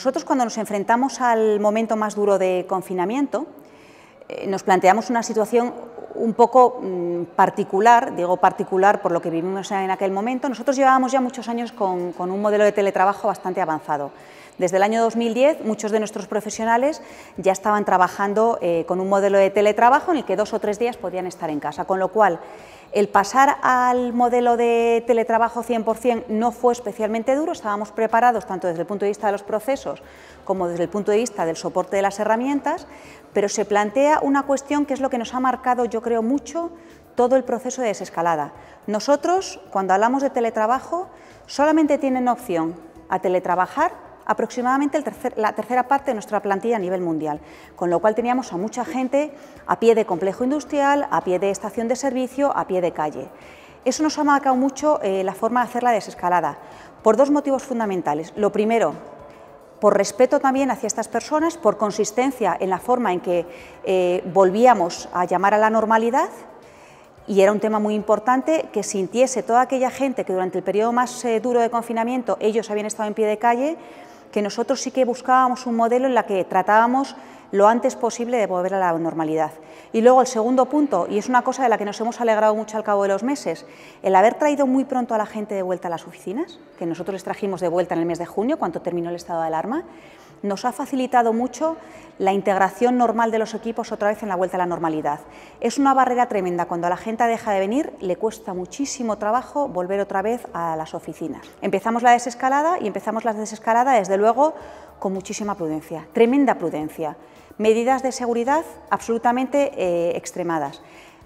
Nosotros cuando nos enfrentamos al momento más duro de confinamiento, eh, nos planteamos una situación un poco mm, particular, digo particular por lo que vivimos en aquel momento. Nosotros llevábamos ya muchos años con, un modelo de teletrabajo bastante avanzado. Desde el año 2010 muchos de nuestros profesionales ya estaban trabajando eh, con un modelo de teletrabajo en el que dos o tres días podían estar en casa, con lo cual el pasar al modelo de teletrabajo 100% no fue especialmente duro, estábamos preparados tanto desde el punto de vista de los procesos como desde el punto de vista del soporte de las herramientas, pero se plantea una cuestión que es lo que nos ha marcado, yo creo, mucho todo el proceso de desescalada. Nosotros, cuando hablamos de teletrabajo, solamente tienen opción a teletrabajar aproximadamente la tercera parte de nuestra plantilla a nivel mundial, con lo cual teníamos a mucha gente a pie de complejo industrial, a pie de estación de servicio, a pie de calle. Eso nos ha marcado mucho eh, la forma de hacer la desescalada, por dos motivos fundamentales. Lo primero, por respeto también hacia estas personas, por consistencia en la forma en que eh, volvíamos a llamar a la normalidad, y era un tema muy importante que sintiese toda aquella gente que durante el periodo más eh, duro de confinamiento ellos habían estado en pie de calle, que nosotros sí que buscábamos un modelo en la que tratábamos lo antes posible de volver a la normalidad. Y luego el segundo punto, y es una cosa de la que nos hemos alegrado mucho al cabo de los meses, el haber traído muy pronto a la gente de vuelta a las oficinas, que nosotros les trajimos de vuelta en el mes de junio, cuando terminó el estado de alarma, nos ha facilitado mucho la integración normal de los equipos otra vez en la vuelta a la normalidad. Es una barrera tremenda, cuando la gente deja de venir le cuesta muchísimo trabajo volver otra vez a las oficinas. Empezamos la desescalada y empezamos la desescalada desde luego con muchísima prudencia, tremenda prudencia. Medidas de seguridad absolutamente eh, extremadas.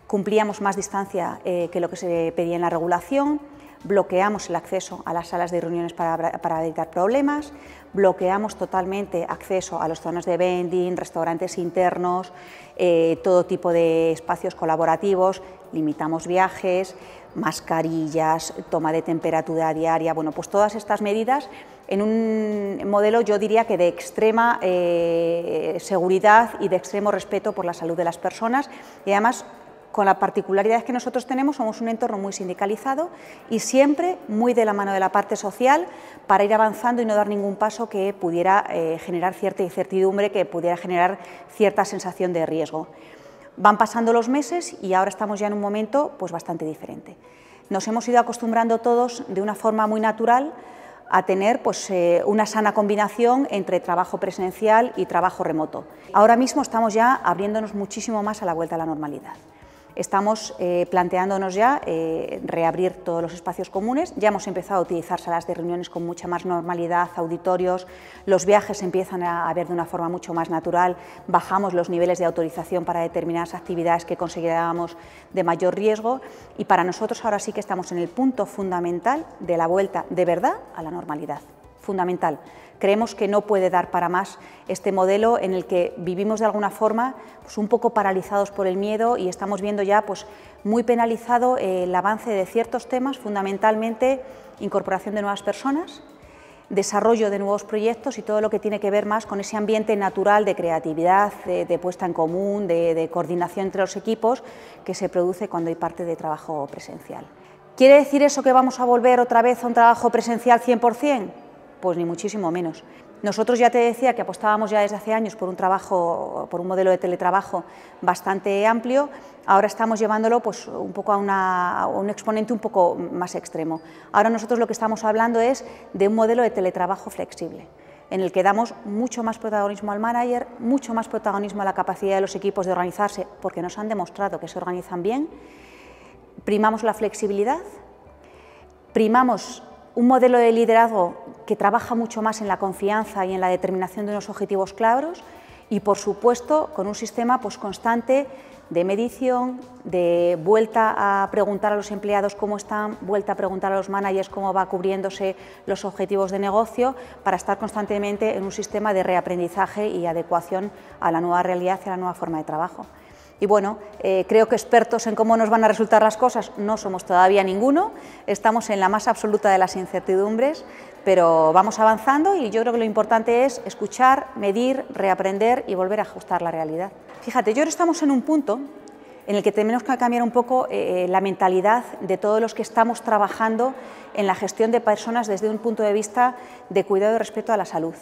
Cumplíamos más distancia eh, que lo que se pedía en la regulación, bloqueamos el acceso a las salas de reuniones para, evitar problemas, bloqueamos totalmente acceso a las zonas de vending, restaurantes internos, eh, todo tipo de espacios colaborativos, limitamos viajes, mascarillas, toma de temperatura diaria, bueno, pues todas estas medidas en un modelo yo diría que de extrema eh, seguridad y de extremo respeto por la salud de las personas y además con la particularidad que nosotros tenemos, somos un entorno muy sindicalizado y siempre muy de la mano de la parte social para ir avanzando y no dar ningún paso que pudiera eh, generar cierta incertidumbre, que pudiera generar cierta sensación de riesgo. Van pasando los meses y ahora estamos ya en un momento pues, bastante diferente. Nos hemos ido acostumbrando todos de una forma muy natural a tener pues, eh, una sana combinación entre trabajo presencial y trabajo remoto. Ahora mismo estamos ya abriéndonos muchísimo más a la vuelta a la normalidad. Estamos eh, planteándonos ya eh, reabrir todos los espacios comunes, ya hemos empezado a utilizar salas de reuniones con mucha más normalidad, auditorios, los viajes empiezan a, ver de una forma mucho más natural, bajamos los niveles de autorización para determinadas actividades que considerábamos de mayor riesgo. Y para nosotros ahora sí que estamos en el punto fundamental de la vuelta de verdad a la normalidad, fundamental. Creemos que no puede dar para más este modelo en el que vivimos de alguna forma pues, un poco paralizados por el miedo y estamos viendo ya pues, muy penalizado el avance de ciertos temas, fundamentalmente incorporación de nuevas personas, desarrollo de nuevos proyectos y todo lo que tiene que ver más con ese ambiente natural de creatividad, de, puesta en común, de, de, coordinación entre los equipos que se produce cuando hay parte de trabajo presencial. ¿Quiere decir eso que vamos a volver otra vez a un trabajo presencial 100%? Pues ni muchísimo menos. Nosotros ya te decía que apostábamos ya desde hace años por un trabajo, por un modelo de teletrabajo bastante amplio. Ahora estamos llevándolo pues, un poco a, un exponente un poco más extremo. Ahora nosotros lo que estamos hablando es de un modelo de teletrabajo flexible en el que damos mucho más protagonismo al manager, mucho más protagonismo a la capacidad de los equipos de organizarse, porque nos han demostrado que se organizan bien, primamos la flexibilidad, primamos un modelo de liderazgo que trabaja mucho más en la confianza y en la determinación de unos objetivos claros y, por supuesto, con un sistema pues, constante de medición, de vuelta a preguntar a los empleados cómo están, vuelta a preguntar a los managers cómo va cubriéndose los objetivos de negocio, para estar constantemente en un sistema de reaprendizaje y adecuación a la nueva realidad y a la nueva forma de trabajo. Y bueno, eh, creo que expertos en cómo nos van a resultar las cosas no somos todavía ninguno, estamos en la más absoluta de las incertidumbres, pero vamos avanzando y yo creo que lo importante es escuchar, medir, reaprender y volver a ajustar la realidad. Fíjate, yo ahora estamos en un punto en el que tenemos que cambiar un poco eh, la mentalidad de todos los que estamos trabajando en la gestión de personas desde un punto de vista de cuidado y respeto a la salud.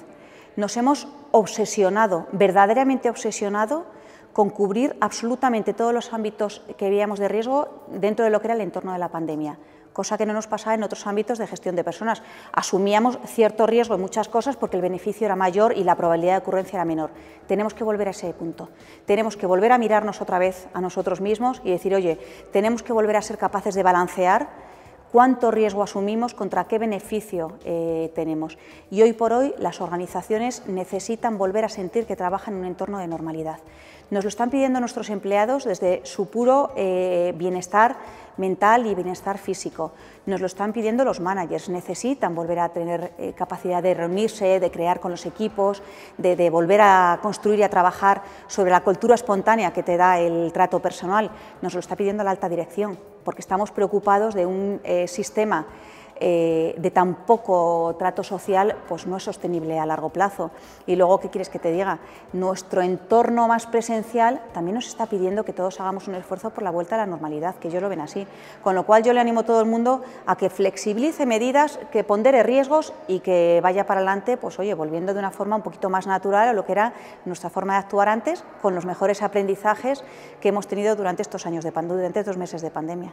nos hemos obsesionado, verdaderamente obsesionado, con cubrir absolutamente todos los ámbitos que veíamos de riesgo dentro de lo que era el entorno de la pandemia cosa que no nos pasaba en otros ámbitos de gestión de personas. Asumíamos cierto riesgo en muchas cosas porque el beneficio era mayor y la probabilidad de ocurrencia era menor. Tenemos que volver a ese punto. Tenemos que volver a mirarnos otra vez a nosotros mismos y decir, oye, tenemos que volver a ser capaces de balancear cuánto riesgo asumimos, contra qué beneficio eh, tenemos. Y hoy por hoy las organizaciones necesitan volver a sentir que trabajan en un entorno de normalidad. Nos lo están pidiendo nuestros empleados desde su puro eh, bienestar mental y bienestar físico. Nos lo están pidiendo los managers, necesitan volver a tener eh, capacidad de reunirse, de crear con los equipos, de, volver a construir y a trabajar sobre la cultura espontánea que te da el trato personal. Nos lo está pidiendo la alta dirección, porque estamos preocupados de un eh, sistema eh, de tan poco trato social, pues no es sostenible a largo plazo. Y luego, ¿qué quieres que te diga? Nuestro entorno más presencial también nos está pidiendo que todos hagamos un esfuerzo por la vuelta a la normalidad, que ellos lo ven así. Con lo cual yo le animo a todo el mundo a que flexibilice medidas, que pondere riesgos y que vaya para adelante, pues oye, volviendo de una forma un poquito más natural a lo que era nuestra forma de actuar antes, con los mejores aprendizajes que hemos tenido durante estos años de durante estos meses de pandemia.